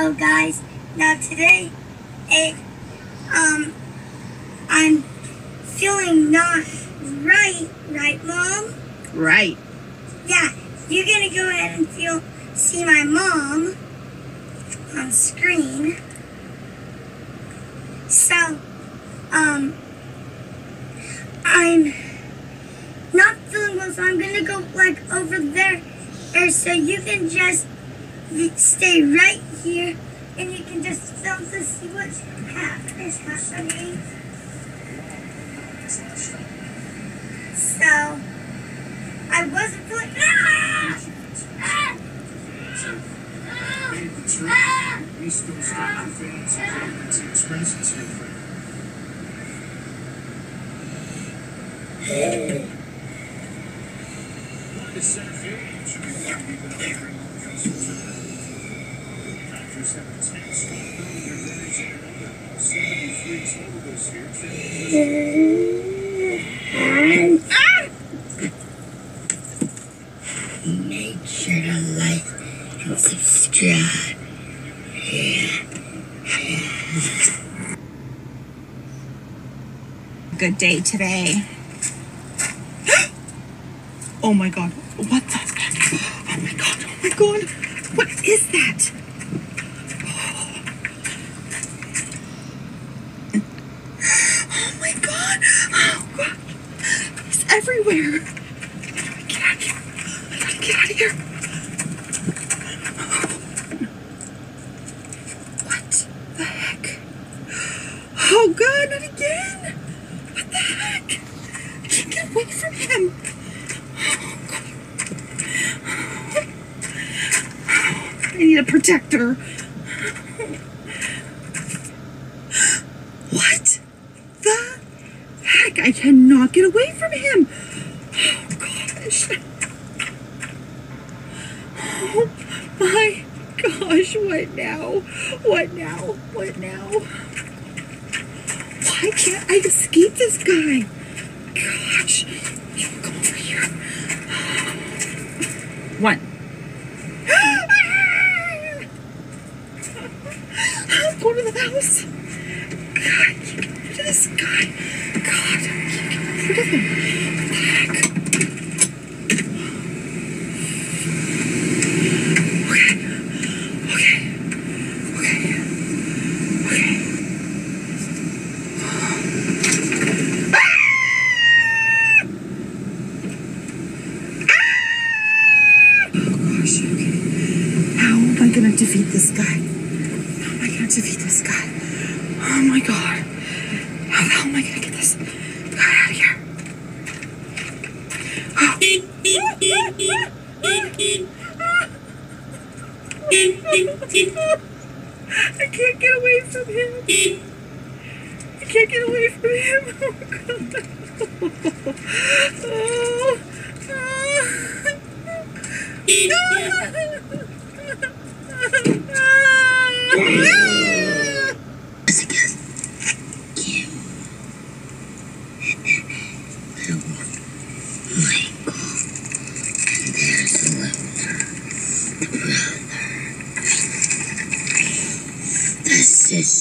Oh, guys, now today, it, um, I'm feeling not right, right, Mom? Right. Yeah, you're gonna go ahead and feel see my mom on screen. So, um, I'm not feeling well, so I'm gonna go like over there, so you can just y- stay right here, and you can just film to see what's hap- is happening. Good day today. oh my god. What the Oh my god. Oh my god. What is that? Oh my god. Oh god. It's everywhere. Get out of here. I gotta get out of here. What the heck? Oh god, not again. What the heck? I can't get away from him. I need a protector. What the heck? I cannot get away from him. Oh gosh. Oh my gosh, what now? What now? What now? Why can't I escape this guy? Gosh. You come over here. One. Go to the house. God, I can't get rid of this. God, I can't get rid of him. What the heck? Okay. Okay. Okay. Okay. Oh gosh, okay. How am I gonna defeat this guy? How am I gonna defeat this guy? Oh my god. How the hell am I gonna get this guy out of here? I can't get away from him. I can't get away from him. Oh, God. Oh, This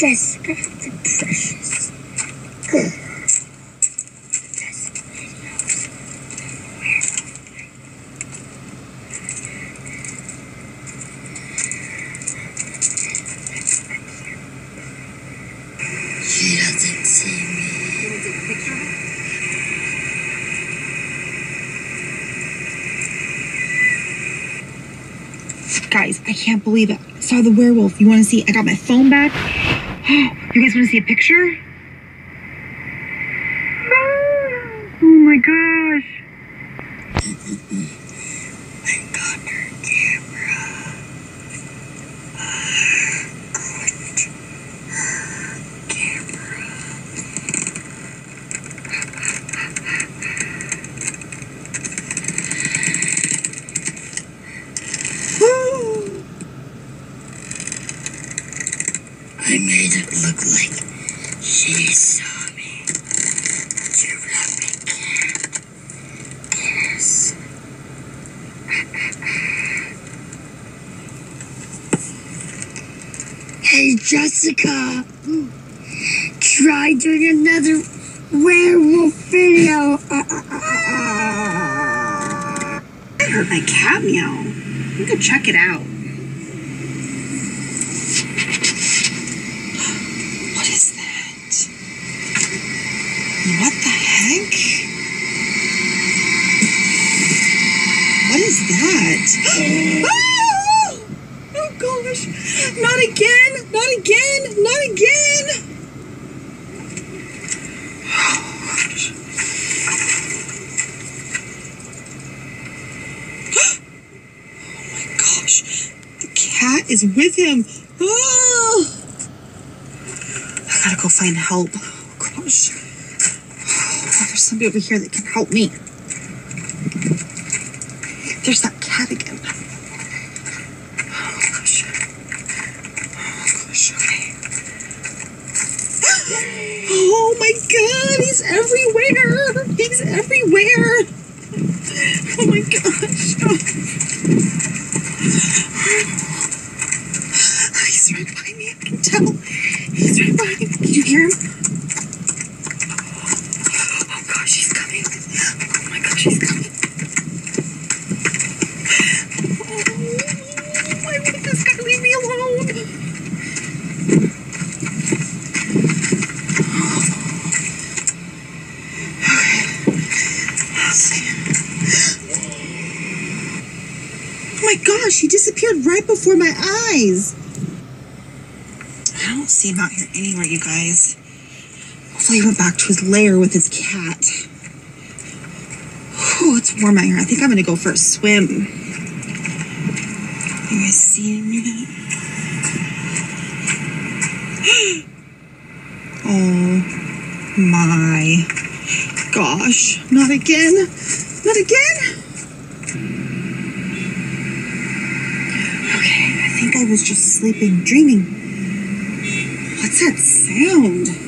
Want the Precious. Guys, I can't believe it. I saw the werewolf. You want to see? I got my phone back. you guys want to see a picture? Oh my gosh. I got her camera. Good. Camera. I she saw me. Hey, Jessica. Try doing another werewolf video. I heard my cat meow. We go check it out. Him. Oh! I gotta go find help. Oh gosh. Oh, there's somebody over here that can help me. There's that cat again. Oh. Oh. Oh my god, he's everywhere! He's everywhere! My gosh, he disappeared right before my eyes. I don't see him out here anywhere, you guys. Hopefully, he went back to his lair with his cat. Oh, it's warm out here. I think I'm gonna go for a swim. You guys see him? yet? Oh my gosh. Not again. Not again. Okay, I was just sleeping, dreaming. What's that sound?